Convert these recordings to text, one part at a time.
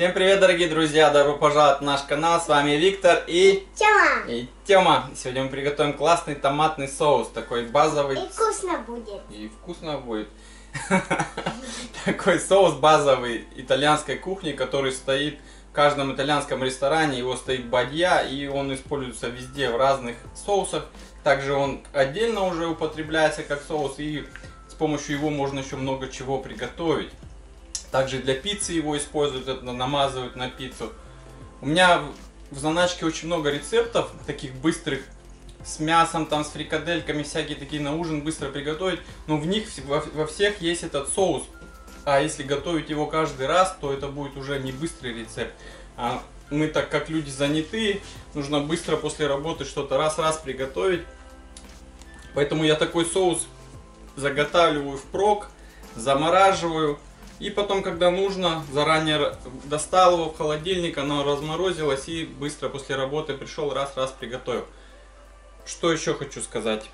Всем привет, дорогие друзья! Добро пожаловать на наш канал. С вами Виктор и... Тема. И Тёма. Сегодня мы приготовим классный томатный соус. Такой базовый. И вкусно будет. И вкусно будет. Такой соус базовый итальянской кухни, который стоит в каждом итальянском ресторане. Его стоит бадья, и он используется везде в разных соусах. Также он отдельно уже употребляется как соус, и с помощью его можно еще много чего приготовить. Также для пиццы его используют, это намазывают на пиццу. У меня в заначке очень много рецептов, таких быстрых, с мясом, там, с фрикадельками, всякие такие на ужин быстро приготовить. Но в них во, во всех есть этот соус. А если готовить его каждый раз, то это будет уже не быстрый рецепт. А мы так как люди занятые, нужно быстро после работы что-то раз-раз приготовить. Поэтому я такой соус заготавливаю впрок, замораживаю. И потом, когда нужно, заранее достал его в холодильник, оно разморозилось и быстро после работы пришел, раз-раз приготовил. Что еще хочу сказать?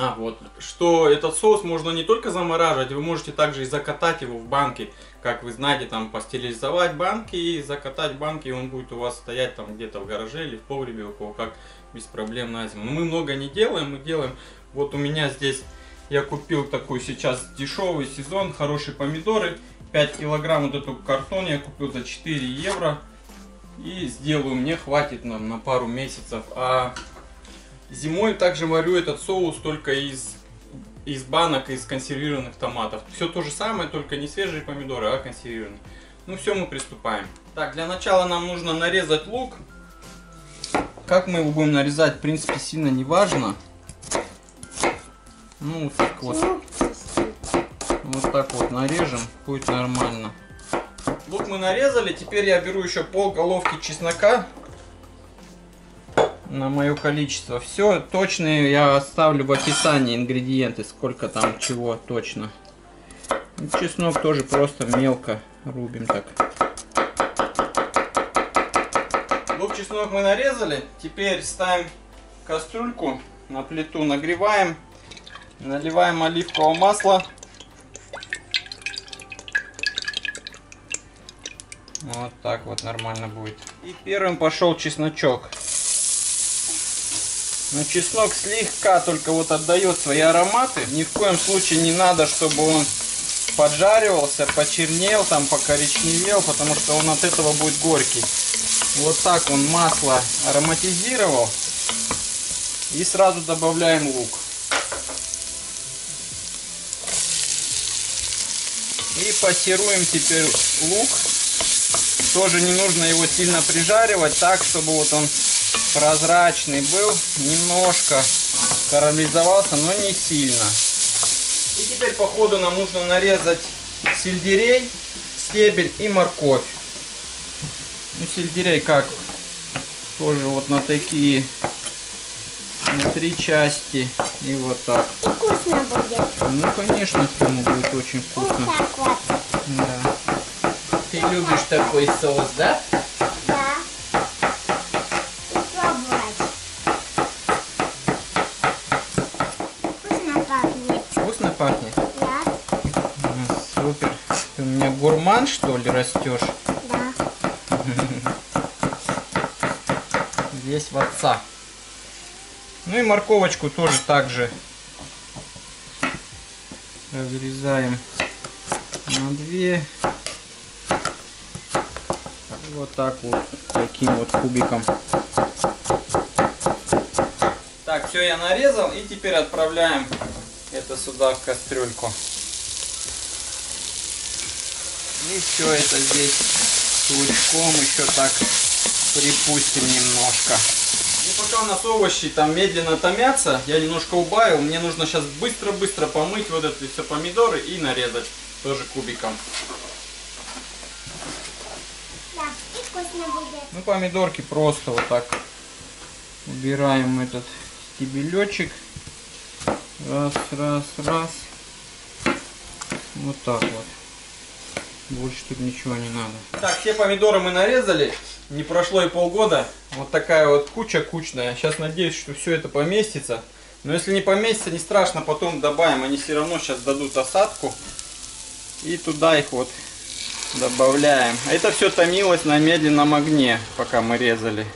А, вот, что этот соус можно не только замораживать, вы можете также и закатать его в банки. Как вы знаете, там пастеризовать банки и закатать банки, и он будет у вас стоять там где-то в гараже или в погребе, у кого как, без проблем на зиму. Но мы много не делаем, мы делаем, вот у меня здесь, я купил такой сейчас дешевый сезон, хорошие помидоры, 5 килограмм вот эту картон я купил за 4 евро. И сделаю, мне хватит нам на пару месяцев. А Зимой также варю этот соус только из, из банок, из консервированных томатов. Все то же самое, только не свежие помидоры, а консервированные. Ну все, мы приступаем. Так, для начала нам нужно нарезать лук. Как мы его будем нарезать, в принципе, сильно не важно. Ну, так вот. Вот так вот нарежем, будет нормально. Лук мы нарезали, теперь я беру еще пол головки чеснока на мое количество. Все точные я оставлю в описании ингредиенты, сколько там чего точно. Чеснок тоже просто мелко рубим так. Лук, чеснок мы нарезали. Теперь ставим кастрюльку на плиту, нагреваем, наливаем оливковое масло. Вот так вот нормально будет. И первым пошел чесночок. Но чеснок слегка только вот отдает свои ароматы. Ни в коем случае не надо, чтобы он поджаривался, почернел, там покоричневел, потому что он от этого будет горький. Вот так он масло ароматизировал. И сразу добавляем лук. И пассируем теперь лук. Тоже не нужно его сильно прижаривать, так, чтобы вот он прозрачный был, немножко карамелизовался, но не сильно. И теперь по ходу нам нужно нарезать сельдерей, стебель и морковь. Ну, сельдерей как? Тоже вот на такие, на три части. И вот так. И вкусно будет. Ну, конечно, ему будет очень вкусно. Вот так вот. Да. Ты любишь такой соус, да? Да. Вкусно пахнет. Вкусно пахнет? Да. Супер. Ты у меня гурман, что ли, растешь? Да. Весь в отца. Ну и морковочку тоже так же разрезаем на две. Вот так вот, таким вот кубиком. Так, все я нарезал и теперь отправляем это сюда в кастрюльку. И все это здесь лучком еще так припустим немножко. И пока у нас овощи там медленно томятся, я немножко убавил. Мне нужно сейчас быстро-быстро помыть вот эти все помидоры и нарезать тоже кубиком. Да. И вкусно будет. Ну, помидорки просто вот так убираем этот стебелечек. Раз, раз, раз. Вот так вот. Больше тут ничего не надо. Так, все помидоры мы нарезали. Не прошло и полгода. Вот такая вот куча кучная. Сейчас надеюсь, что все это поместится. Но если не поместится, не страшно, потом добавим. Они все равно сейчас дадут осадку. И туда их вот Добавляем. Это все томилось на медленном огне, пока мы резали,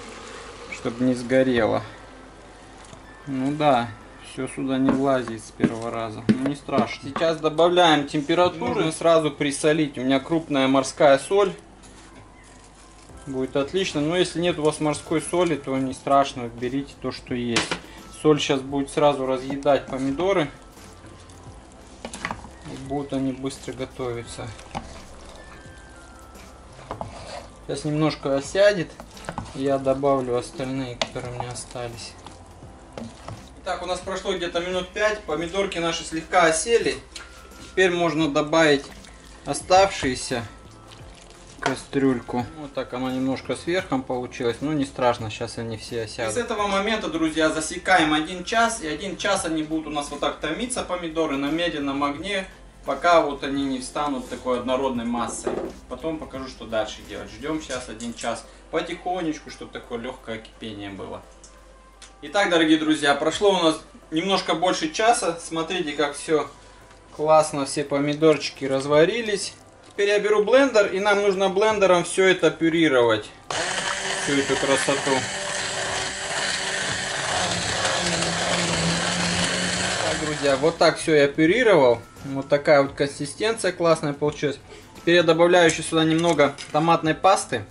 чтобы не сгорело. Ну да, все сюда не влазит с первого раза. Ну не страшно. Сейчас добавляем температуру. Нужно сразу присолить. У меня крупная морская соль. Будет отлично. Но если нет у вас морской соли, то не страшно. Берите то, что есть. Соль сейчас будет сразу разъедать помидоры. И будут они быстро готовиться. Сейчас немножко осядет. Я добавлю остальные, которые у меня остались. Так, у нас прошло где-то минут 5. Помидорки наши слегка осели. Теперь можно добавить оставшиеся кастрюльку. Вот так оно немножко сверхом получилось, но не страшно, сейчас они все осядут. И с этого момента, друзья, засекаем один час, и один час они будут у нас вот так томиться, помидоры, на медленном огне, пока вот они не встанут такой однородной массой. Потом покажу, что дальше делать. Ждем сейчас один час, потихонечку, чтобы такое легкое кипение было. Итак, дорогие друзья, прошло у нас немножко больше часа. Смотрите, как все классно, все помидорчики разварились. Теперь я беру блендер, и нам нужно блендером все это пюрировать. Всю эту красоту. Так, друзья, вот так все я пюрировал. Вот такая вот консистенция классная получилась. Теперь я добавляю еще сюда немного томатной пасты.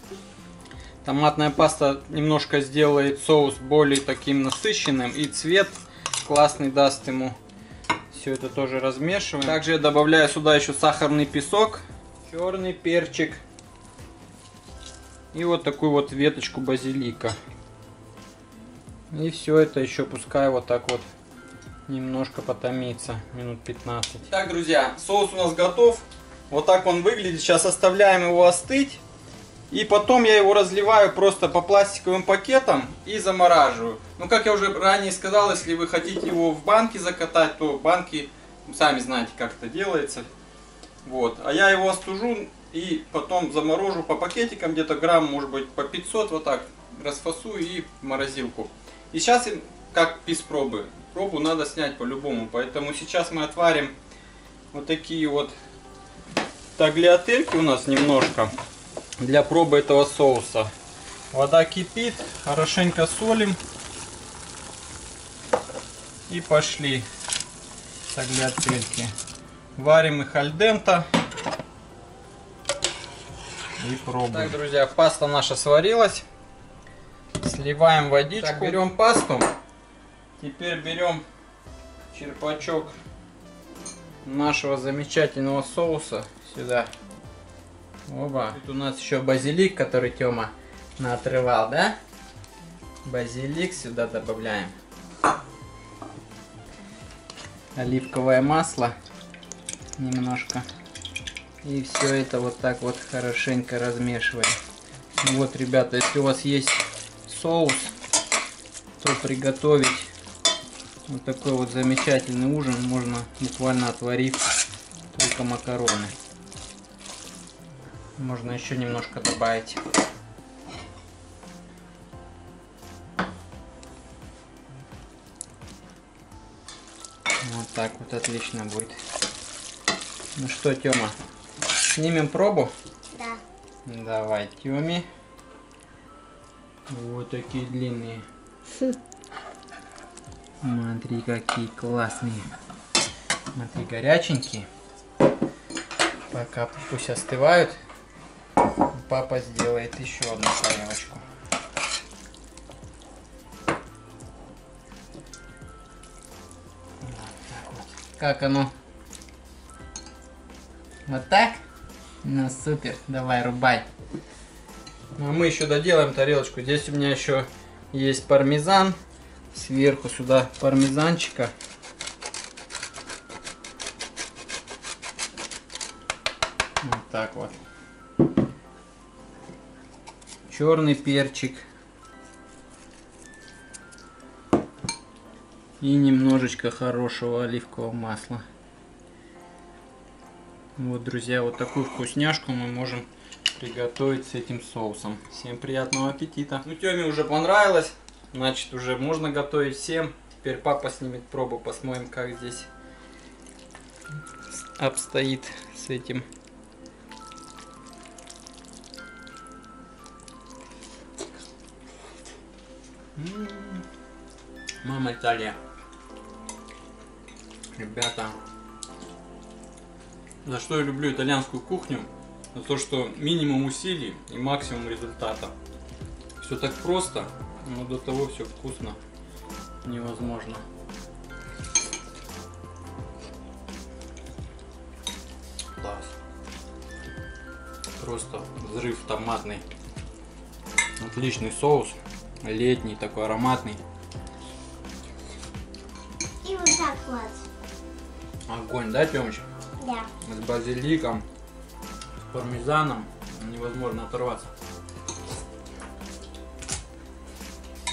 Томатная паста немножко сделает соус более таким насыщенным. И цвет классный даст ему. Все это тоже размешиваем. Также я добавляю сюда еще сахарный песок черный перчик и вот такую вот веточку базилика. И все это еще пускай вот так вот немножко потомится, минут 15. Так, друзья, соус у нас готов. Вот так он выглядит. Сейчас оставляем его остыть. И потом я его разливаю просто по пластиковым пакетам и замораживаю. Ну, как я уже ранее сказал, если вы хотите его в банке закатать, то банки, сами знаете, как это делается. Вот. А я его остужу и потом заморожу по пакетикам, где-то грамм, может быть, по 500, вот так, расфасую и в морозилку. И сейчас, как без пробы, пробу надо снять по-любому, поэтому сейчас мы отварим вот такие вот таgliatельки у нас немножко для пробы этого соуса. Вода кипит, хорошенько солим и пошли таgliatельки. Варим их альдента. И пробуем. Так, друзья, паста наша сварилась. Сливаем водичку. Так, берем пасту. Теперь берем черпачок нашего замечательного соуса сюда. Оба. Тут у нас еще базилик, который Тёма наотрывал, да? Базилик сюда добавляем. Оливковое масло немножко. И все это вот так вот хорошенько размешиваем. Вот, ребята, если у вас есть соус, то приготовить вот такой вот замечательный ужин можно буквально отварив только макароны. Можно еще немножко добавить. Вот так вот отлично будет. Ну что, Тёма, снимем пробу? Да. Давай, Тёме. Вот такие длинные. Смотри, какие классные. Смотри, горяченькие. Пока пусть остывают, папа сделает еще одну тарелочку. Как оно вот так? Ну супер, давай рубай. Ну, а мы еще доделаем тарелочку. Здесь у меня еще есть пармезан. Сверху сюда пармезанчика. Вот так вот. Черный перчик. И немножечко хорошего оливкового масла. Вот, друзья, вот такую вкусняшку мы можем приготовить с этим соусом. Всем приятного аппетита. Ну, Тёме уже понравилось. Значит, уже можно готовить всем. Теперь папа снимет пробу, посмотрим, как здесь обстоит с этим. Мама Италия. Ребята, за что я люблю итальянскую кухню? За то, что минимум усилий и максимум результата. Все так просто, но до того все вкусно. Невозможно. Класс. Просто взрыв томатный. Отличный соус. Летний, такой ароматный. И вот так вот. Огонь, да, Тёмыч? Да. С базиликом, с пармезаном. Невозможно оторваться.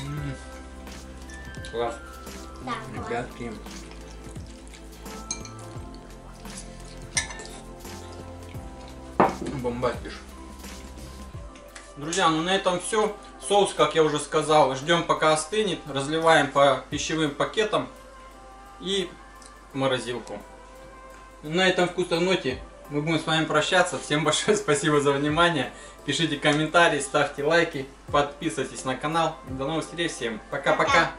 М. Класс. Да, класс. Ребятки. Бомбастиш. Друзья, ну на этом все. Соус, как я уже сказал, ждем пока остынет. Разливаем по пищевым пакетам и в морозилку. На этом вкусной ноте мы будем с вами прощаться. Всем большое спасибо за внимание. Пишите комментарии, ставьте лайки, подписывайтесь на канал. До новых встреч всем. Пока-пока. Пока.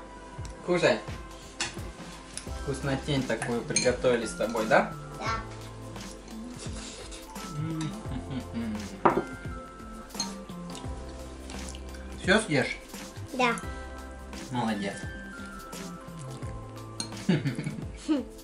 Кушай. Вкуснотень такую приготовили с тобой, да? Да. Все съешь? Да. Молодец.